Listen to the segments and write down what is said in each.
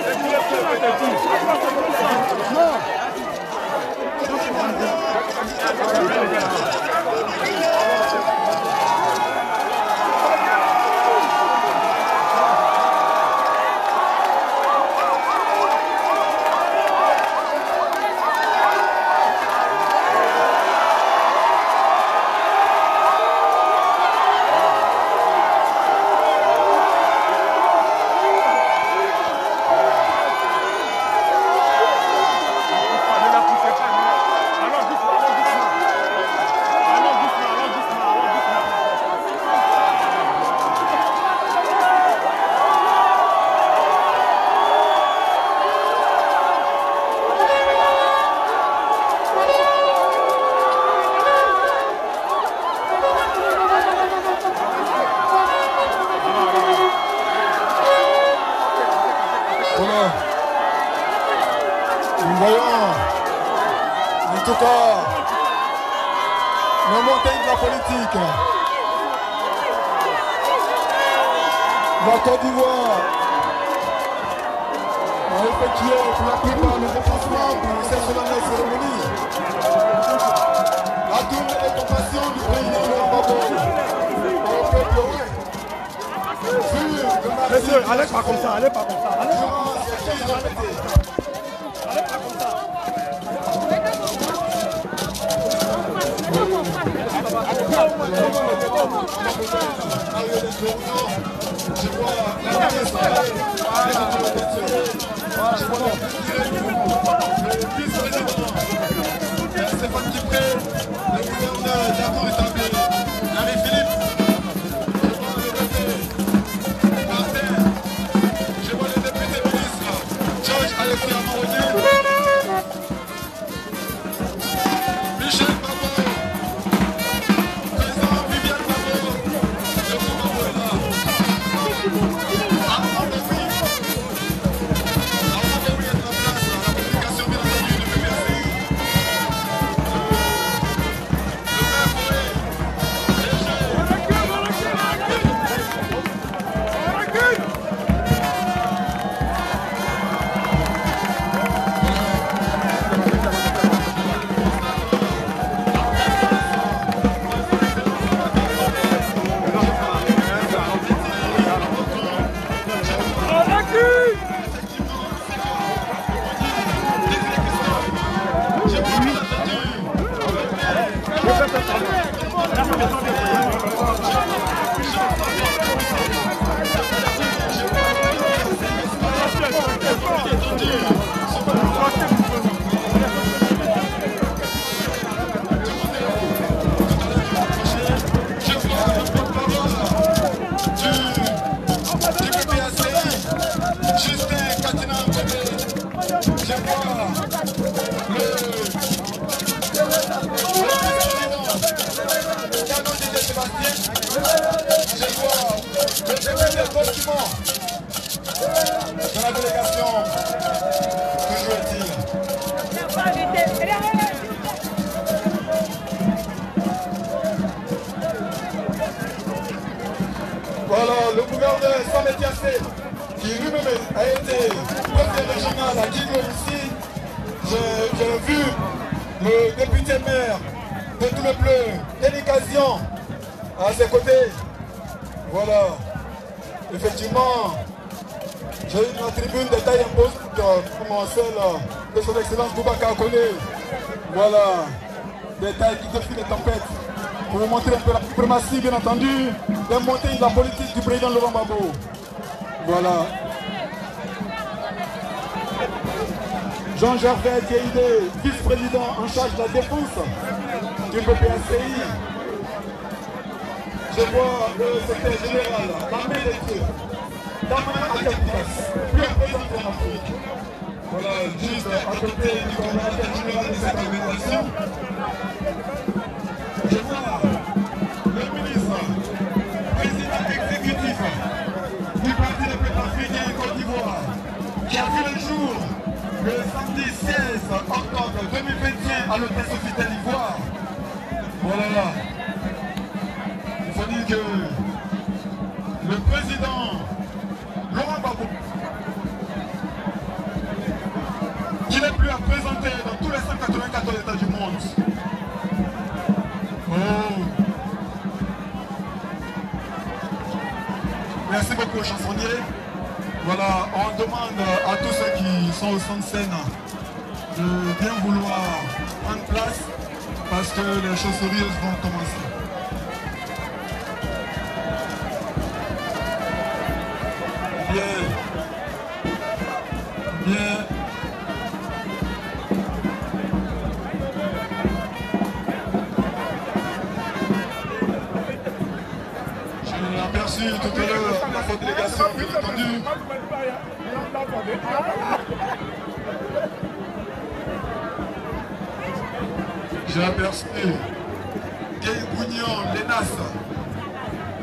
Voilà. De la délégation. Toujours est-il. Voilà, le gouverneur Samet Yassé, qui lui-même a été préfet régional à Guigno ici. J'ai vu le député maire de tout le bleu, à ses côtés. Voilà. Effectivement, j'ai eu une tribune de taille imposante comme celle de son excellence Boubacar Kone. Voilà. Des tailles qui défient les tempêtes. Pour vous montrer un peu la suprématie, bien entendu, des montées de la politique du président Laurent Gbagbo. Voilà. Jean Gervais Diéhidé, vice-président en charge de la défense du PPSCI. je vois le secrétaire général, l'armée des Voilà, juste à côté du coordinateur général de cette organisation. Je vois le ministre, président exécutif du Parti des peuples africains Côte d'Ivoire, qui a vu le jour le samedi 16 octobre 2021 à l'hôtel Sofitel d'Ivoire. Voilà. Il faut dire que le président Qui n'est plus à présenter dans tous les 194 États du monde. Oh. Merci beaucoup, chansonnier. Voilà, on demande à tous ceux qui sont au centre scène de bien vouloir prendre place parce que les choses sérieuses vont commencer. J'ai aperçu tout à l'heure. La faute délégation, bien entendu. J'ai aperçu Gay Bougnon, Lénas,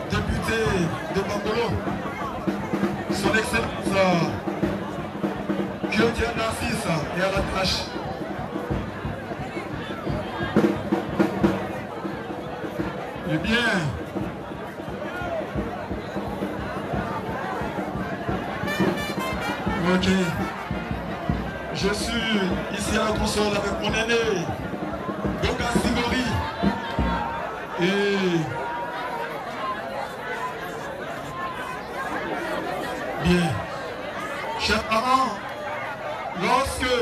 député de Bangolo, son excellence Claudia Narcisse et à la tâche. Eh bien, ok, je suis ici à la console avec mon aîné, Goga Sibori. Et bien, chers parents, lorsque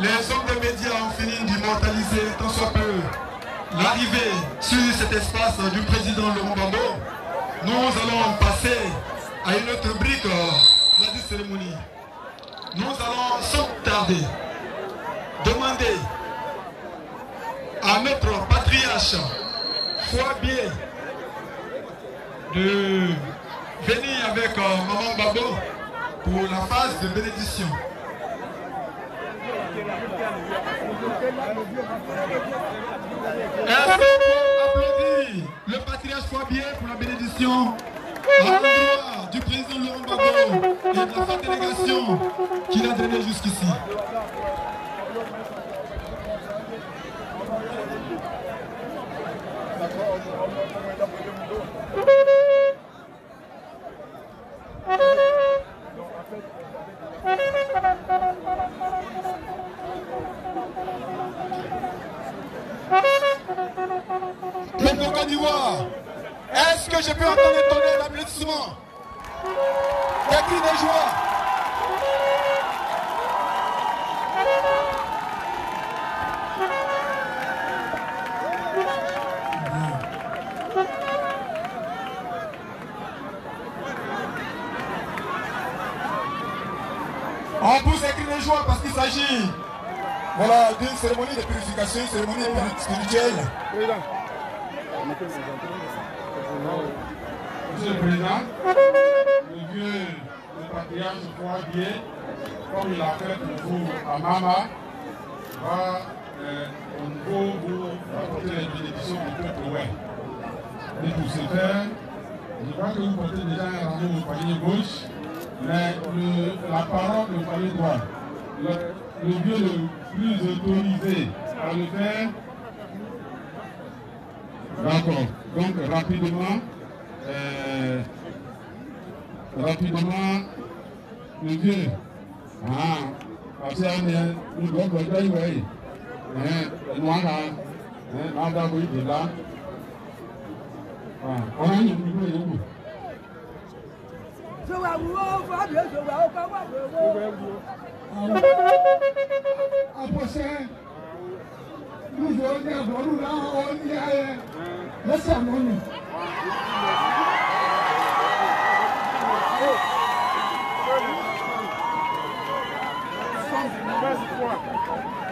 les hommes des médias ont fini d'immortaliser tant soit peu l'arrivée sur cet espace du président Laurent Gbagbo, nous allons passer à une autre brique de la cérémonie. Nous allons sans tarder demander à notre patriarche Fouabier de venir avec euh, Maman Babo pour la phase de bénédiction. Est-ce qu'on applaudir le patriarche pour la bénédiction? À du président Laurent Gbagbo et de la délégation qu'il a donnée jusqu'ici. Est-ce que je peux entendre tonnerre d'applaudissements Des cris de joie On pousse des cris de joie parce qu'il s'agit voilà, d'une cérémonie de purification, une cérémonie spirituelle. Monsieur le Président, le vieux, le patriarche Fouabier, comme il a fait pour vous à Mama, va euh, au niveau vous apporter les bénédictions du peuple ouest. Et pour ce faire, je crois que vous portez déjà un rendez-vous au palier gauche, mais le- la parole au palier droit. Le, le vieux le plus autorisé à le faire, D'accord. Donc rapidement, euh, rapidement, le vieux. Ah, parce que nous devons faire une way. Nous avons un d'abord de là. Ah, on a une micro et une àpọ̀ṣẹ́ lùdò ní àbọ̀rù láwọn ọ̀ní ayẹ lẹ́sẹ̀ mọ́nù. mauvaise foi.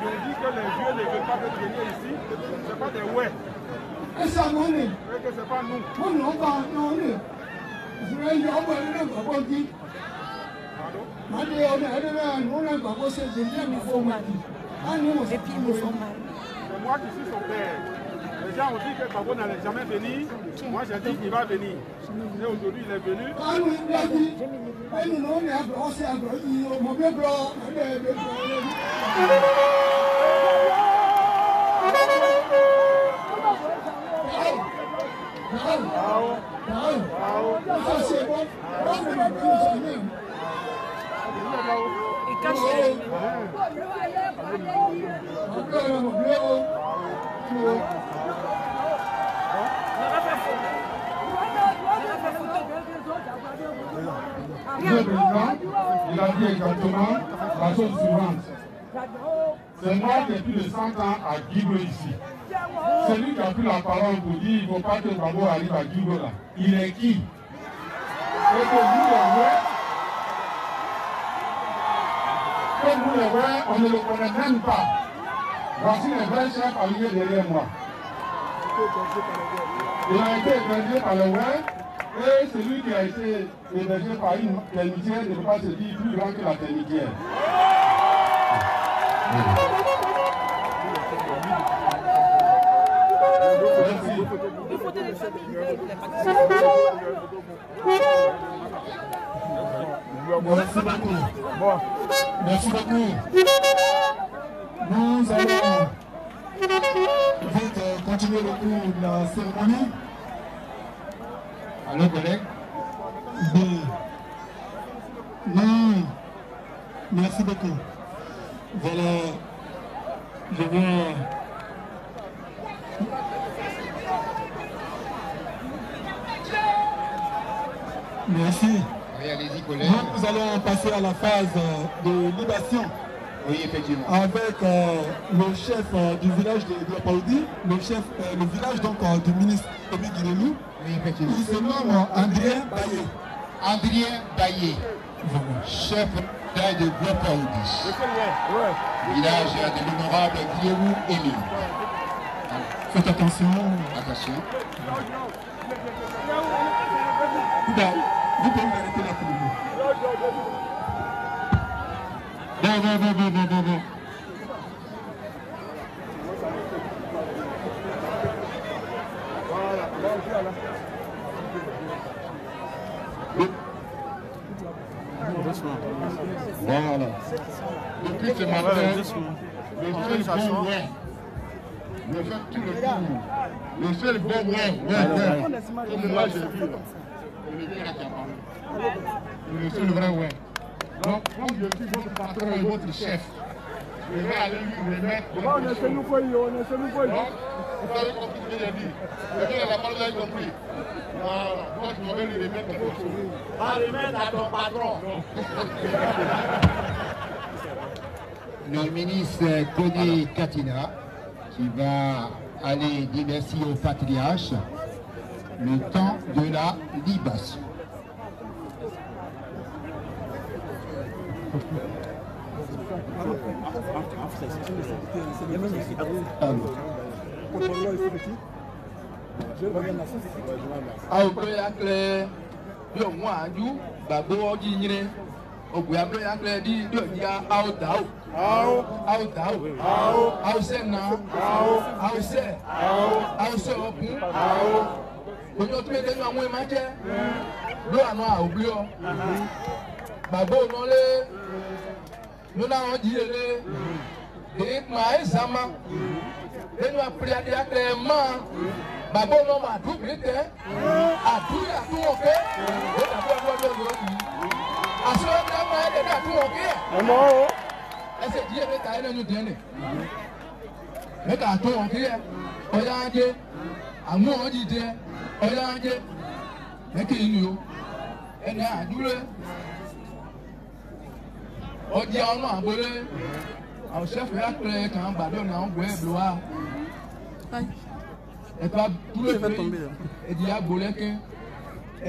Je dis que les vieux ne veulent pas venir ici, ce pas des ouais. ẹsẹ̀ àná ni que c'est pas nous. wọ́n nà ọ́ bá náà ni ìfúnra yìí ọmọ ẹni náà gbàgbọ́ jí màá di ọ̀nà ẹni náà ní wọ́n náà gbàgbọ́ ṣe ṣe ní ẹ̀mí fún ọmọ yìí á ní wọ́n sì kí wọ́n. C'est moi qui suis son père. Les gens ont dit que Babo n'allait jamais venir. Moi, j'ai dit qu'il va venir. Et aujourd'hui, il est venu. Monsieur le Président, il a dit exactement la chose suivante. C'est moi qui ai plus de 100 ans à Guido ici. C'est lui qui a pris la parole pour dire il ne faut pas que Babo arrive à Guido là. Il est qui Et que on ne le connaît même pas. Voici les vrais chefs alignés derrière moi. Il a été hébergé par le web et celui qui a été hébergé par une technicienne ne peut pas se dire plus grand que la technicienne. Merci. Merci beaucoup. Merci beaucoup. Nous allons vite euh, continuer le cours de la cérémonie. Allô, collègue Bien. Non. Merci beaucoup. Voilà. Je vois. Merci. Allez-y, collègue. Nous allons passer à la phase euh, de libation Oui, effectivement. avec euh, le chef euh, du village de, de le chef, euh, le village donc euh, du ministre Obi Guinémou. Oui, effectivement. Il se nomme André Baillé, chef d'aide de Blopaoudis, village de l'honorable Guillaume Émile. Faites attention. Attention. Vous pouvez m'arrêter là pour vous. Bon, bon, bon, bon, bon, bon, bon. Voilà. Depuis ce matin, le seul bon ouais. Le fait tout le tour. Le seul bon ouais, ouais, ouais. Comme moi j'ai vu. Là. Le seul vrai ouais. Donc, comme je suis votre patron et votre chef, je vais aller lui remettre. On est chez nous, quoi, on est chez nous, vous avez compris ce que j'ai dit. Le gars n'a pas bien compris. Voilà. Moi, je vais lui remettre quelque chose. Va remettre à ton patron. le ministre Kone Katina qui va aller dire merci au patriarche le temps de la libation. awo kple ya kple yɔnu adu gbagbo ɔdzi nyre ogbe ya kple ya kple di yɔnya awo da o awo awo da o awo awo sɛ na awo awo sɛ awo awo sɛ ɔkun awo onye otume ka enyi ọnwụ ịma ike do anọ a ogbio bàbá onọlé nuna wọn jì lélẹ èyí mà ayé zama ẹnu apẹlẹdẹ atẹ mọ bàbá onọ mà àdúgbò tẹ àdúgbò àdúgbò kẹ ó dàbí ọdún ọdún ọdún ọdún àṣọ ẹgbẹ mọ ayé dẹdẹ àdúgbò kẹ ẹsẹ jíye mi ta ẹnu ẹnu dẹni mi kà àdúgbò kẹ ọyá ajé àmọ́ ọ dìde ọyá ajé ẹkẹ ìlú o? Ẹnì àdúrẹ ọjà ọmọ àgbélé àwòṣẹfẹ akẹrẹ kàn gbàdọ ní àwọn gbọẹ bùrọ wa ẹ̀ka dúró pé ẹ̀dì agbolẹ́kẹ́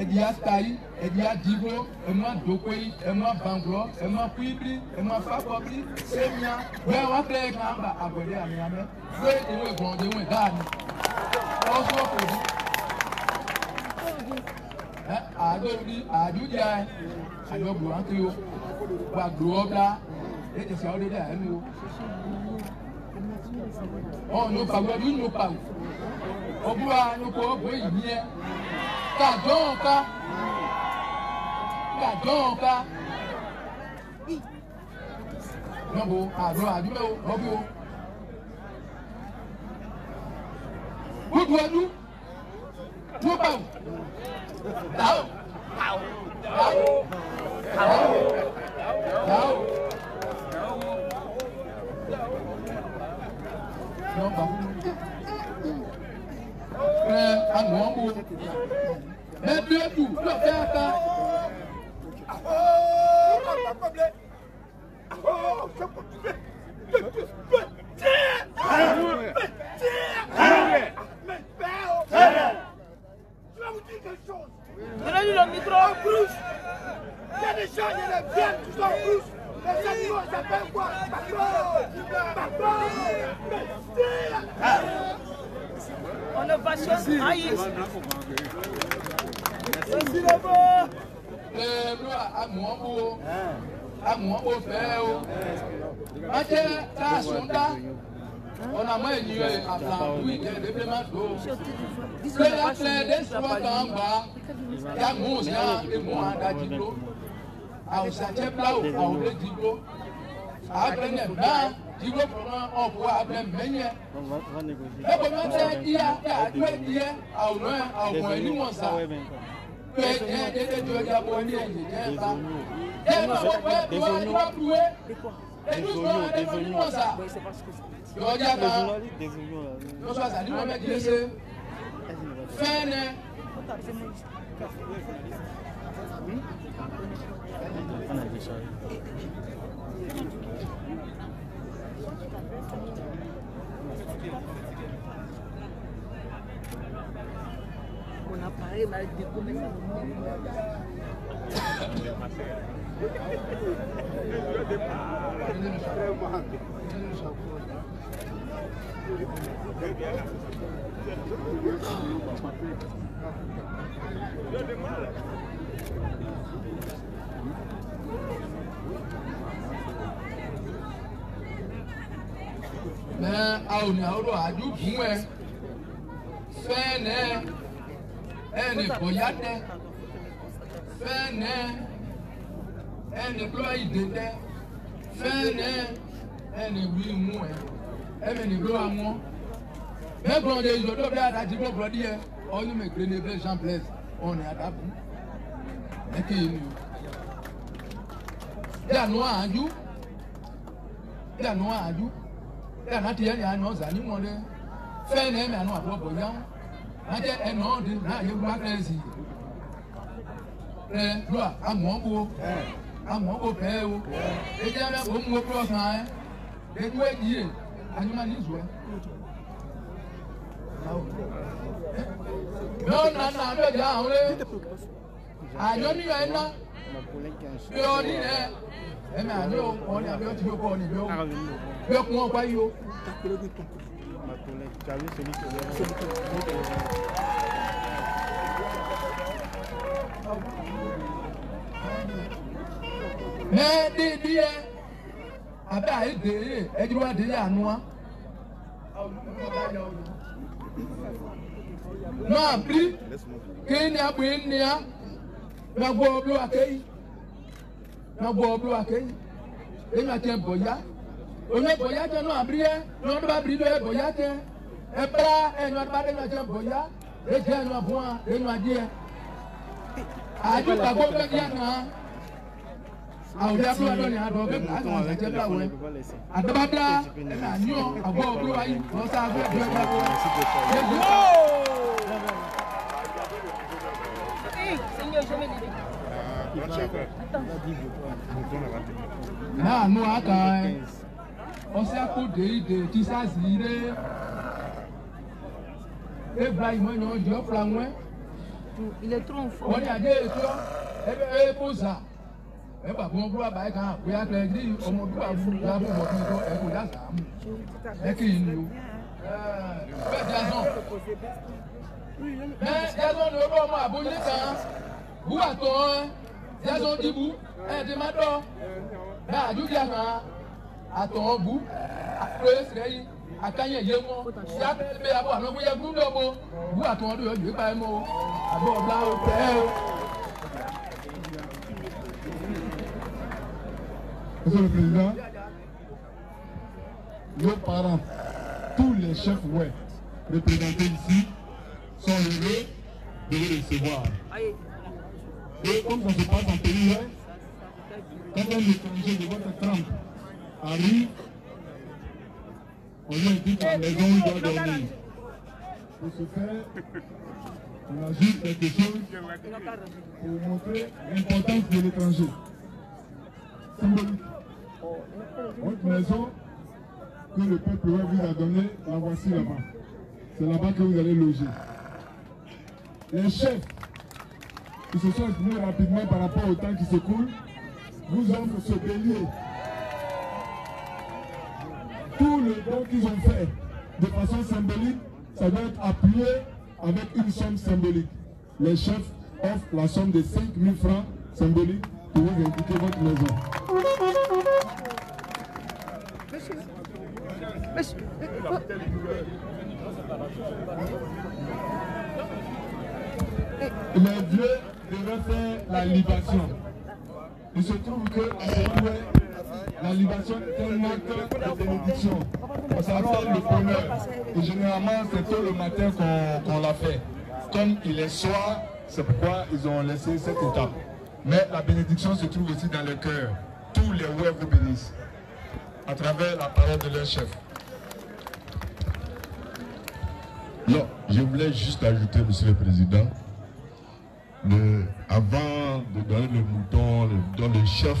ẹ̀dì atayi ẹ̀dì adigbo ẹ̀mú adokoyi ẹ̀mú abangbọ ẹ̀mú akuibiri ẹ̀mú afakọbiri sẹ́miya bẹ́ẹ̀ wá kẹ́lẹ́ kàn án bá àmì àmẹ́. Wẹ́ẹ́ ìwé gbọ̀ndínwó dáa ni. Dáàni. ọsọ kòdì ẹ àjọ bi àjọ di ẹ àjọ gbò wọn kiri o wà gbò ọ bla ẹ tẹsí ọ dédé ẹ mi o ọ ní o pàgọ́ ọdún ní o pàgọ́ ọgbọ́n a ní o kọ́ ọgbọ́n yìí ní olú tó bá wù. Dáwò dáwò dáwò dáwò. Nọmba ẹ anọ ọmọ bẹẹ bí o dùn lọfẹ aka. lẹ́ẹ̀lú àmúhánbó àmúhánbó fẹ́ o májẹ́ tá a sùn dá ọ̀nà àmọ́ ènìyàn àfààní ìdẹ́gbẹ́ máa tó lẹ́yìn àtẹ ẹ̀dẹ́sùwà gbàǹgbà yàgùn òsà èmú àdájí tó àwòsàjẹ́ bláwò àwọn èjì tó àgbẹ̀nẹ̀ náà jigo fama ọbọ abẹ mẹnyẹ ẹgbẹmọ tẹ iya tẹ agbẹ diẹ àwòrán àwọn ẹniwọnsa pé ẹ dédé tó ẹja bọ ní ẹyìn jẹ ẹta ẹ má bọ pé bọ ẹjọ tuwé ẹjú tó ẹjọ níwọnsa yọjá kan lọsọ àtàlí wọn mẹjì lẹsẹ fẹẹnẹ. Hmm? On a parlé mal de commerce. mɛ awo ni awo aoni ahoro adubue fene ene koyate fene ene klo idete fene ene wi mue eme ni klo amọ bẹẹgbọn de ìjọdọ bẹẹ adájí bọbọ díẹ̀ ọyún mẹgbẹ ní bẹẹ jean blaise ọrìn àdàbù ẹ kéèyàn o. Dànù àájú dànù àájú dɛ nate yɛ nea nɔ zani mɔ dɛ fɛn nɛ mɛ anɔ abɔ bɔ yawo nate ɛnɔ de na ye gba kɛ zi rɛ lua amɔ bo amɔ bo pɛ o edi yɛ mɛ o ŋgo kplɔ san yɛ edu yɛ yi yɛ anyuma ni zu yɛ mɛ o nana a bɛ ja awon lɛ ayɔ ni yɛ na yɔ ni yɛ. Ní ẹ̀ ẹ̀mí àná ọ̀ ní abẹ́ ọtí yóò kọ́ ọ ní bí ọ bí ọ kún ọ pa yìí o. mɛ didi yɛ abe ayi de ye ɛdiri wa de ye anua náà bí kí ni abo yìí nìyà na gbọ́ ọbí wa kéyì na gbọ́ ọbí wa kéyì èmi àti ẹ̀ bọ̀ ya onye bọ̀yá jẹ́ náà abiri yẹ ní ọdún bá biri lóye bọ̀yá jẹ́ ẹ bá ẹnu ọdún bá dé ní ọjọ́ bọ̀yá ẹ jẹ́ ẹnu ọ̀bùn ẹnu adìẹ àdúgbò bẹ́ẹ̀ yẹ nà àwùjọ abúlé ọdún ni àdó bẹ́ẹ̀ Naanu aka ọsẹ kó deide tisasi ire eba ìmọ̀ yẹn ọjọ́ fúra wọn. wọ́n ní adé ètò. Ẹbẹ ẹ̀kọ́sà ẹgbà fún ọkùnrin bàbá ẹ̀ka àpòyá tẹ ní ọmọ bí wàá fún ìyá fún ọmọdún tó ẹ̀kọ́ dáadáa mú. Ẹ kì í lu bẹ́ẹ̀ tí a sàn bẹ́ẹ̀ tí a sàn ní ọgbọ́n ọmọ àbójútó kan. Búwà tó ń. Jazɔn dibu ɛdi ma dɔ mɛ adubia kan atɔ bu abo ɔbla o tɛ o. Monsieur le Président, nos parents, tous les chefs ouais, représentés ici, sont heureux de les recevoir. Et comme ça se passe en pays, quand un étranger de votre trempe arrive, on lui indique à la maison il doit dormir. Pour ce faire, on ajoute quelque chose pour montrer l'importance de l'étranger. Symbolique. Votre maison que le peuple vous a donnée, la voici là-bas. C'est là-bas que vous allez loger. Les chefs qui se sont exprimés rapidement par rapport au temps qui s'écoule, vous offrent ce bélier. Tout le don qu'ils ont fait de façon symbolique, ça doit être appuyé avec une somme symbolique. Les chefs offrent la somme de 5 000 francs symboliques pour vous indiquer votre maison. Les vieux devaient faire la libation. Il se trouve que la libation est un acte de bénédiction. Ça appelle le bonheur. Et généralement, c'est tôt le matin qu'on qu'on l'a fait. Comme il est soir, c'est pourquoi ils ont laissé cette étape. Mais la bénédiction se trouve aussi dans le cœur. Tous les ouais vous bénissent à travers la parole de leur chef. Non, je voulais juste ajouter, Monsieur le Président, avant de donner le mouton, le, dont le chef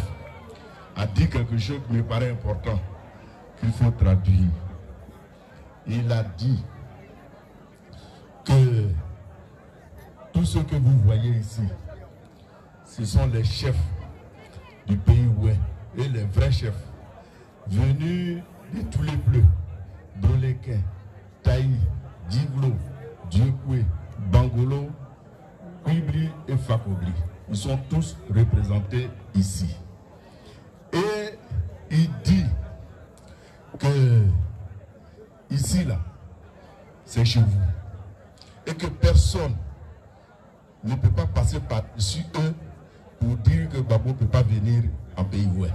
a dit quelque chose qui me paraît important, qu'il faut traduire. Il a dit que tout ce que vous voyez ici, ce sont les chefs du pays ouest et les vrais chefs venus de tous les bleus, Doléquin, Taï, Djiglo, Djekwe, Bangolo, Kwibri et Fakobri. Ils sont tous représentés ici. Et il dit que ici, là, c'est chez vous. Et que personne ne peut pas passer par-dessus eux pour dire que Babo ne peut pas venir en pays ouest.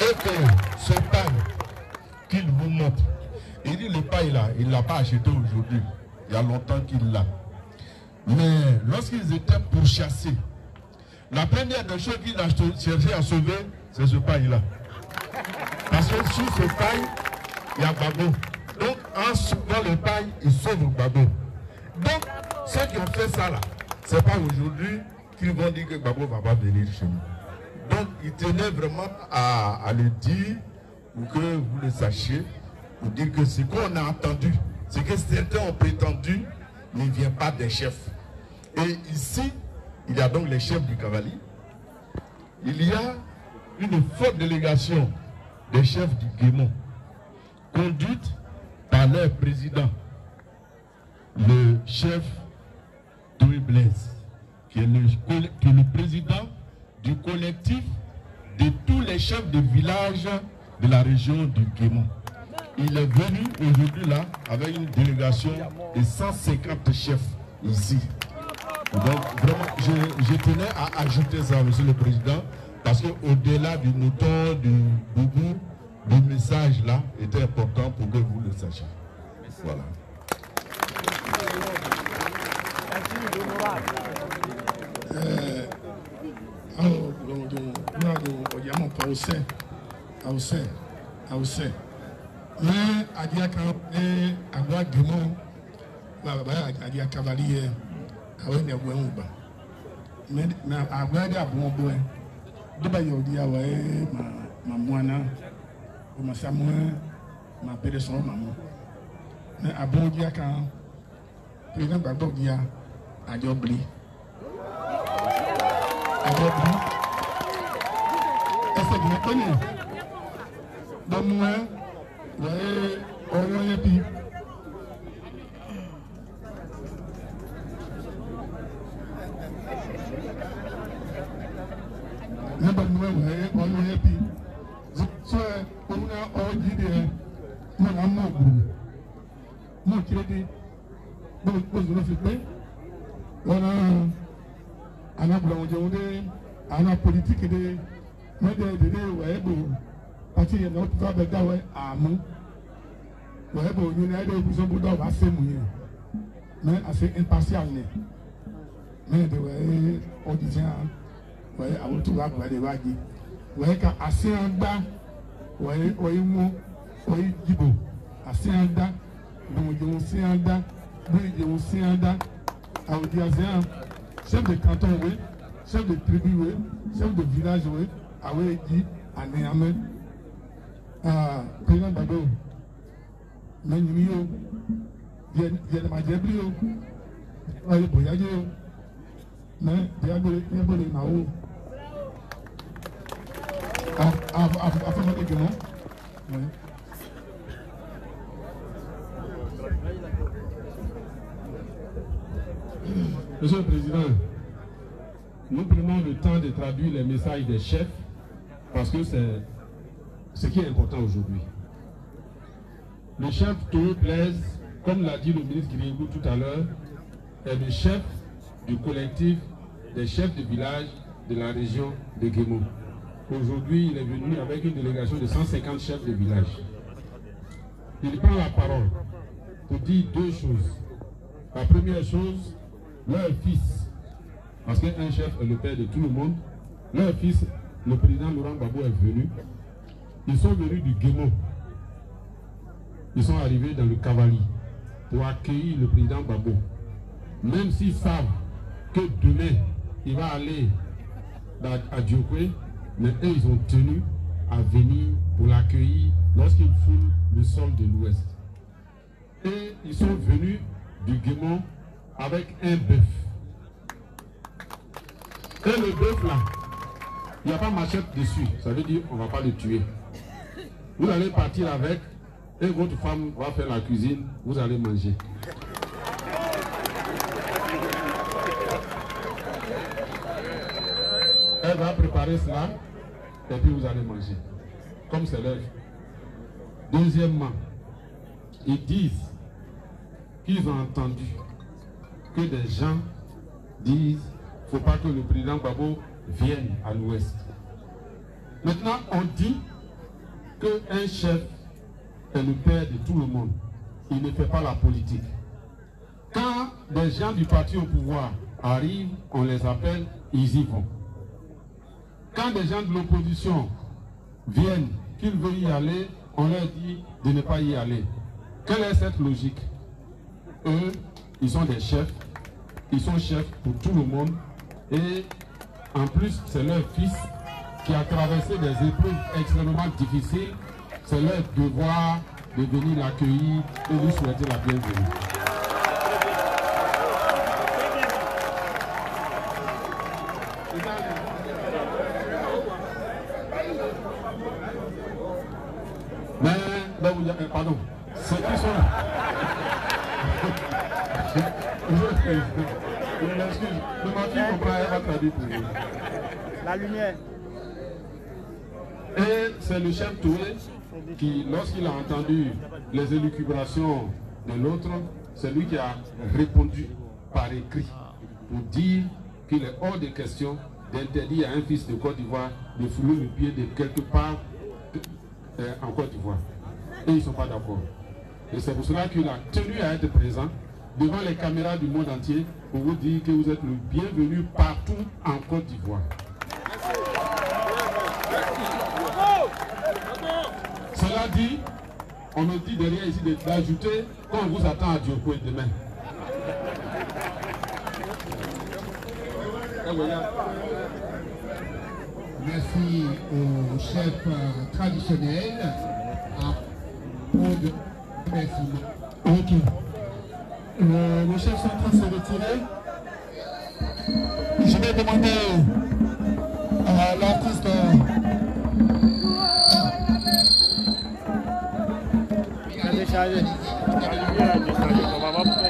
Et que ce pain qu'il vous montre, il dit le pain là, il ne l'a pas acheté aujourd'hui. Il y a longtemps qu'il l'a. Mais lorsqu'ils étaient pourchassés, la première des choses qu'il a cherché à sauver, c'est ce pain-là. Parce que sur ce pain, il y a Babo. Donc, en sauvant le pain, il sauve Babo. Donc, ceux qui ont fait ça là, ce n'est pas aujourd'hui qu'ils vont dire que Babo ne va pas venir chez nous. Donc, il tenait vraiment à, à le dire pour que vous le sachiez, pour dire que ce qu'on a entendu, ce que certains ont prétendu, ne vient pas des chefs. Et ici, il y a donc les chefs du cavalier. Il y a une forte délégation des chefs du Guémon, conduite par leur président, le chef Toué Blaise, qui est, le, qui est le président du collectif de tous les chefs de village de la région du Guémon. Il est venu aujourd'hui là avec une délégation de 150 chefs ici. Donc vraiment, je, tenais à ajouter ça, Monsieur le Président, parce qu'au-delà du mouton, du boubou, le message là était important pour que vous le sachiez. Voilà. awusɛ awo ne bɔ ɛmu ba mɛ na agbaya de abɔn bɔ yɛ deba yɛ ɔdi awɔ yɛ ma ma mu o ma sa mu yɛ ma pere sɔn ma mu mɛ abɔn bia kan. President gbagbɔ bia adzɔ bli adzɔ bli ɛsɛ gbɛkpɛnɛ bɔ mu yɛ wɔ yɛ ɔwɔ yɛ bi. bɛɛ de nisɔngo dɔw b'a se mun ye mɛ a impartial mais de wɛ ɔdizɛn wɛ awotugba gba de b'a di wɛ assez a se an gba wɛ ɔyi ŋo ɔyi jibo a se an da dumujewu se an da birijewu se an da awudiyazɛn chef de canton we chef de tribu we chef de village we awo eji ani amɛ aa président gbàgbé. O afọmọdé gẹmọ. Monsieur le Président, nous prenons le temps de traduire les messages des chefs parce que c'est ce qui est important aujourd'hui. Le chef Touré Blaise, comme l'a dit le ministre Guiriégou tout à l'heure, est le chef du collectif des chefs de village de la région de Guémon. Aujourd'hui, il est venu avec une délégation de 150 chefs de village. Il prend la parole pour dire deux choses. La première chose, leur fils, parce qu'un chef est le père de tout le monde, leur fils, le président Laurent Gbagbo est venu. Ils sont venus du Guémon. Ils sont arrivés dans le cavalier pour accueillir le président Gbagbo. Même s'ils savent que demain, il va aller à Diokwe, mais eux, ils ont tenu à venir pour l'accueillir lorsqu'il foule le sol de l'Ouest. Et ils sont venus du Guémon avec un bœuf. Et le bœuf là, il n'y a pas machette dessus. Ça veut dire qu'on ne va pas le tuer. Vous allez partir avec et votre femme va faire la cuisine, vous allez manger. Elle va préparer cela et puis vous allez manger. Comme c'est l'œuf. Deuxièmement, ils disent qu'ils ont entendu que des gens disent faut pas que le président Babo vienne à l'ouest. Maintenant, on dit qu'un chef est le père de tout le monde. Il ne fait pas la politique. Quand des gens du parti au pouvoir arrivent, on les appelle, ils y vont. Quand des gens de l'opposition viennent, qu'ils veulent y aller, on leur dit de ne pas y aller. Quelle est cette logique? Eux, ils sont des chefs, ils sont chefs pour tout le monde et en plus c'est leur fils qui a traversé des épreuves extrêmement difficiles. C'est leur devoir de venir l'accueillir et lui souhaiter la bienvenue. Mais, vous, euh, pardon, ceux qui sont là. Je m'excuse, mais ma fille comprend, elle va traduire pour vous. La lumière. Et c'est le chef Touré qui, lorsqu'il a entendu les élucubrations de l'autre, c'est lui qui a répondu par écrit pour dire qu'il est hors de question d'interdire à un fils de Côte d'Ivoire de fouler le pied de quelque part euh, en Côte d'Ivoire. Et ils ne sont pas d'accord. Et c'est pour cela qu'il a tenu à être présent devant les caméras du monde entier pour vous dire que vous êtes le bienvenu partout en Côte d'Ivoire. Cela dit, on me dit derrière ici de- d'ajouter qu'on vous attend à Dioko demain. Eh, voilà. Merci au chef euh, traditionnel. Merci. Ok. Euh, les chefs sont en train de se retirer. Je vais demander euh, Ternyata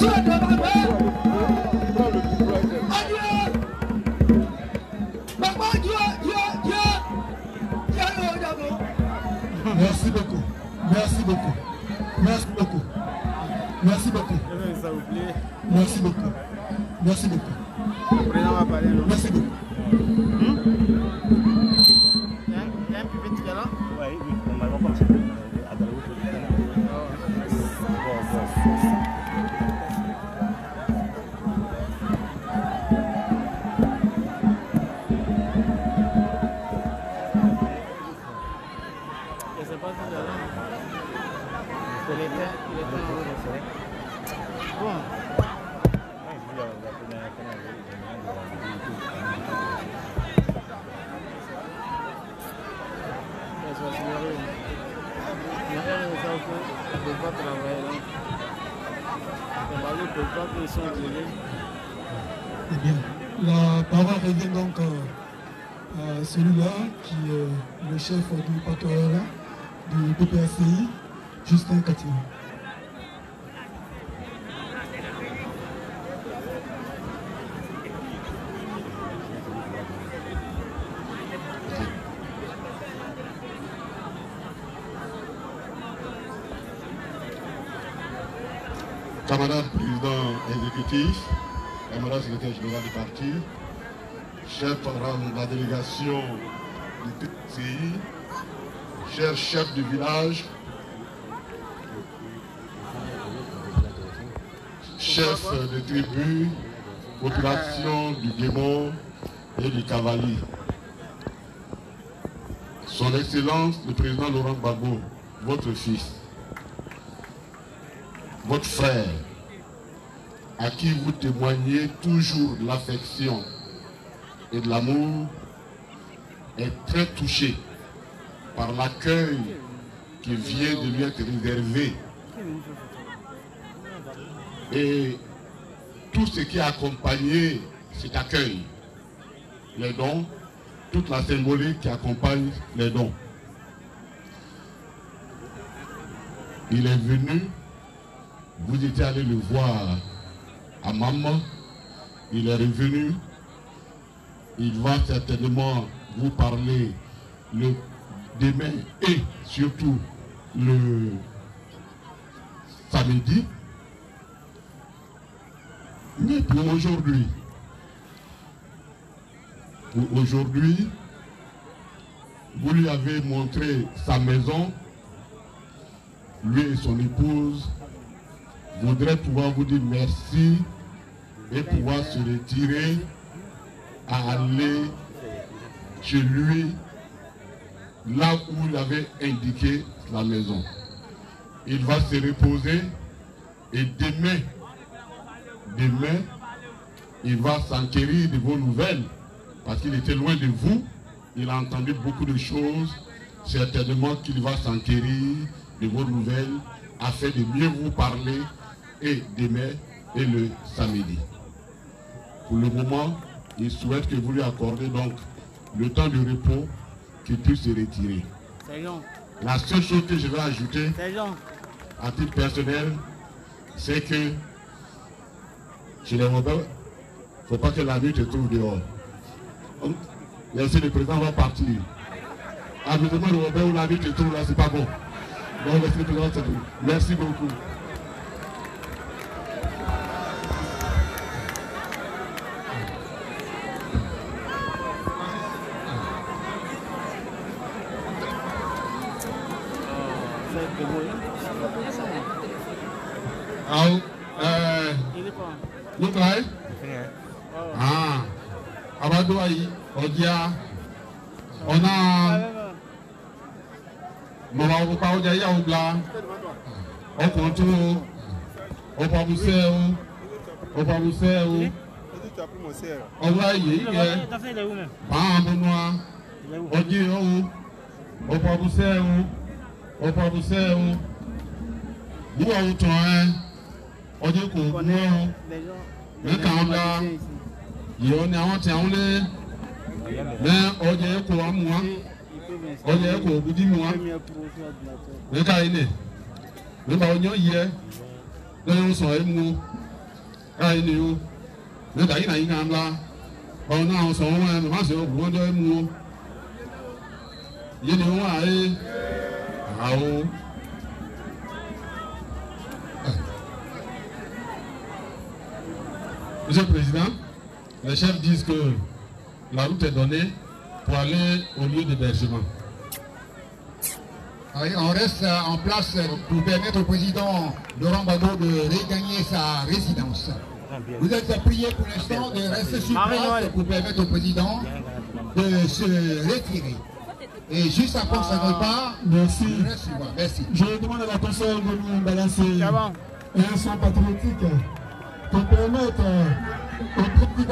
Merci le chef du patronat du PPACI, Justin Katina. camarade président exécutif, camarade secrétaire général du parti, chef de la délégation du PCI, cher chef du village, chef de tribu, population du Guémon et du Cavalier. Son Excellence, le président Laurent Gbagbo, votre fils, votre frère, à qui vous témoignez toujours de l'affection et de l'amour, est très touché par l'accueil qui vient de lui être réservé. Et tout ce qui a accompagné cet accueil, les dons, toute la symbolique qui accompagne les dons. Il est venu vous étiez allé le voir à maman, il est revenu, il va certainement vous parler le demain et surtout le samedi. Mais pour aujourd'hui, pour aujourd'hui, vous lui avez montré sa maison, lui et son épouse voudrait pouvoir vous dire merci et pouvoir se retirer à aller chez lui, là où il avait indiqué la maison. Il va se reposer et demain, demain, il va s'enquérir de vos nouvelles parce qu'il était loin de vous. Il a entendu beaucoup de choses certainement qu'il va s'enquérir de vos nouvelles afin de mieux vous parler et demain et le samedi. Pour le moment, il souhaite que vous lui accordez donc le temps de repos qu'il puisse se retirer. La seule chose que je vais ajouter à titre personnel, c'est que chez les rebelles, il ne faut pas que la nuit te trouve dehors. Laissez le président va partir. Amusement le rebelle où la nuit te trouve là, c'est pas bon. Donc laissez le président. Merci beaucoup. Ọjà yà ó gba. Ọkùnrin tó ọ̀pá musẹ́ o ọ̀pá musẹ́ o. Ọwọ́ ayé yẹ T'as fait les où même pàà múnúà ọjí o ọ̀pá musẹ́ o ọ̀pá musẹ́ o. Wúwo ọ̀hún tán ẹ ọjí kò wú ọ̀hún Les gens. ní kàn la yìí ni àwọn tí àwọn lé. Ní ọjà ẹ̀kọ́ wa mú wa ọjà ẹ̀kọ́ òbúdí mú wa Première promotion ordinateur. níka yìí nì nípa ọnyọ yẹ. Lẹ́yìn sọ ẹ̀ mú káyìí ni o. Níka yìí nà yìí kàn la ọ̀hún náà sọ wọn ẹ̀ má sọ ọ̀ wọ́n jọ ẹ̀ mú o. Yìí ni wọ́n àyè àwọ̀. Monsieur le Président, les chefs disent que la route est donnée pour aller au lieu d'hébergement. Oui, on reste en place pour permettre au président Laurent Gbagbo de regagner sa résidence. Vous êtes prié pour l'instant de rester sur place pour permettre au président de se retirer. Et juste après Merci. je reste sur moi. Merci. Je demande à la console de nous balancer un son patriotique pour permettre au président